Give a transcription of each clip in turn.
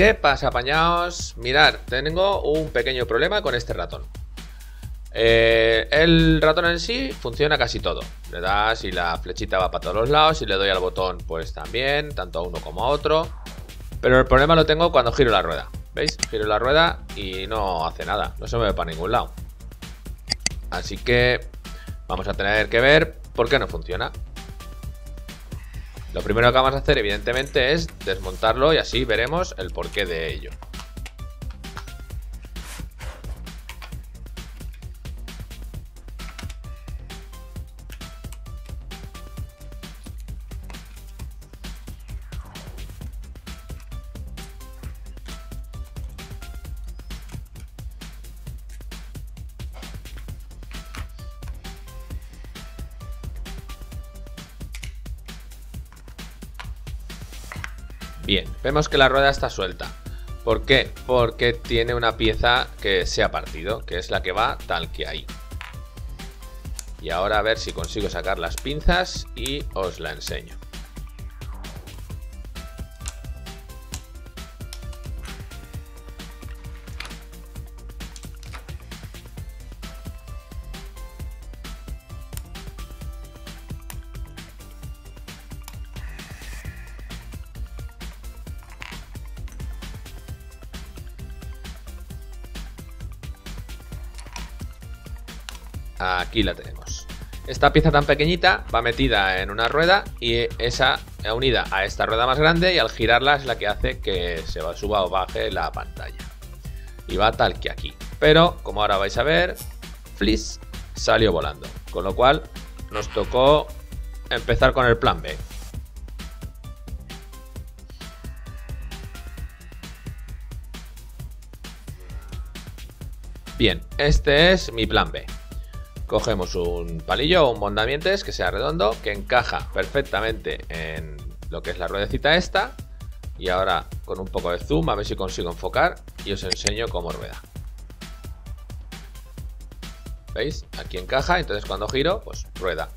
¿Qué pasa, apañaos? Mirad, tengo un pequeño problema con este ratón. Eh, el ratón en sí funciona casi todo. Le das y la flechita va para todos los lados. Y le doy al botón, pues también, tanto a uno como a otro. Pero el problema lo tengo cuando giro la rueda. ¿Veis? Giro la rueda y no hace nada. No se mueve para ningún lado. Así que vamos a tener que ver por qué no funciona. Lo primero que vamos a hacer, evidentemente, es desmontarlo y así veremos el porqué de ello. Bien, vemos que la rueda está suelta. ¿Por qué? Porque tiene una pieza que se ha partido, que es la que va tal que ahí. Y ahora a ver si consigo sacar las pinzas y os la enseño. Aquí la tenemos. Esta pieza tan pequeñita va metida en una rueda y esa unida a esta rueda más grande y al girarla es la que hace que se suba o baje la pantalla. Y va tal que aquí. Pero, como ahora vais a ver, Fliss salió volando. Con lo cual nos tocó empezar con el plan B. Bien, este es mi plan B. Cogemos un palillo o un mondamientes que sea redondo, que encaja perfectamente en lo que es la ruedecita esta. Y ahora con un poco de zoom a ver si consigo enfocar y os enseño cómo rueda. ¿Veis? Aquí encaja, entonces cuando giro, pues rueda.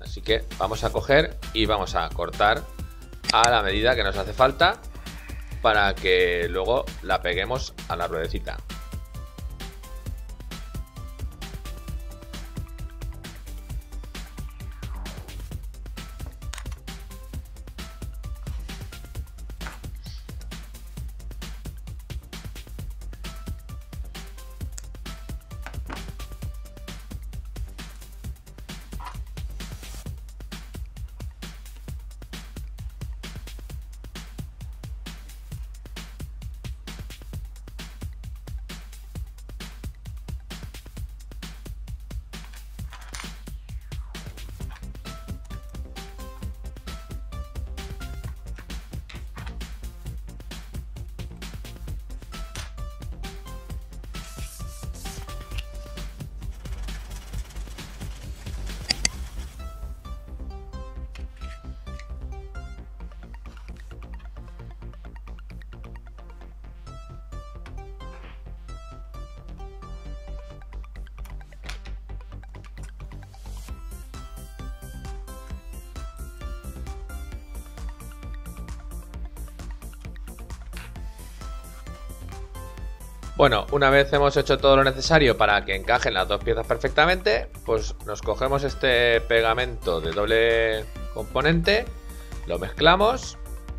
Así que vamos a coger y vamos a cortar a la medida que nos hace falta para que luego la peguemos a la ruedecita. Bueno, una vez hemos hecho todo lo necesario para que encajen las dos piezas perfectamente, pues nos cogemos este pegamento de doble componente, lo mezclamos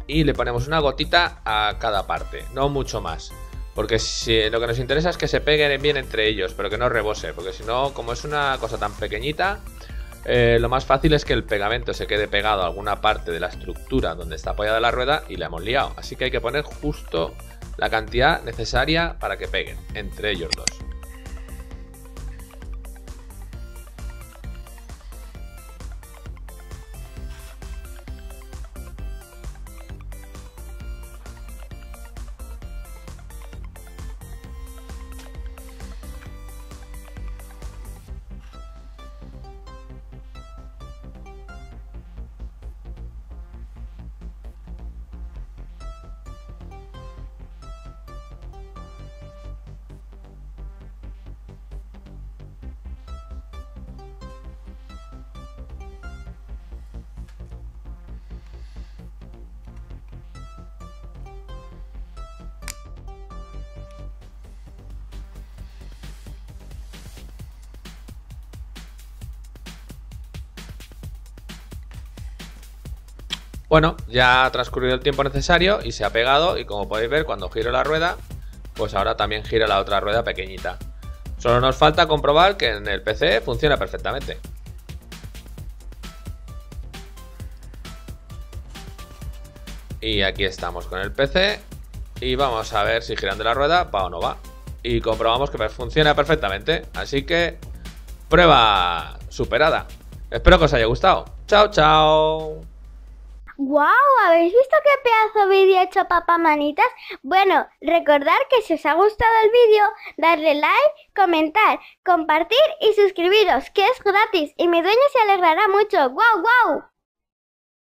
y le ponemos una gotita a cada parte, no mucho más. Porque si, lo que nos interesa es que se peguen bien entre ellos, pero que no rebose, porque si no, como es una cosa tan pequeñita, eh, lo más fácil es que el pegamento se quede pegado a alguna parte de la estructura donde está apoyada la rueda y la hemos liado. Así que hay que poner justo la cantidad necesaria para que peguen entre ellos dos. Bueno, ya ha transcurrido el tiempo necesario y se ha pegado y como podéis ver cuando giro la rueda, pues ahora también gira la otra rueda pequeñita. Solo nos falta comprobar que en el PC funciona perfectamente. Y aquí estamos con el PC y vamos a ver si girando la rueda va o no va. Y comprobamos que funciona perfectamente. Así que prueba superada. Espero que os haya gustado. Chao, chao. ¡Wow! ¿Habéis visto qué pedazo de vídeo ha hecho Papá Manitas? Bueno, recordad que si os ha gustado el vídeo, darle like, comentar, compartir y suscribiros, que es gratis y mi dueño se alegrará mucho. ¡Wow, wow!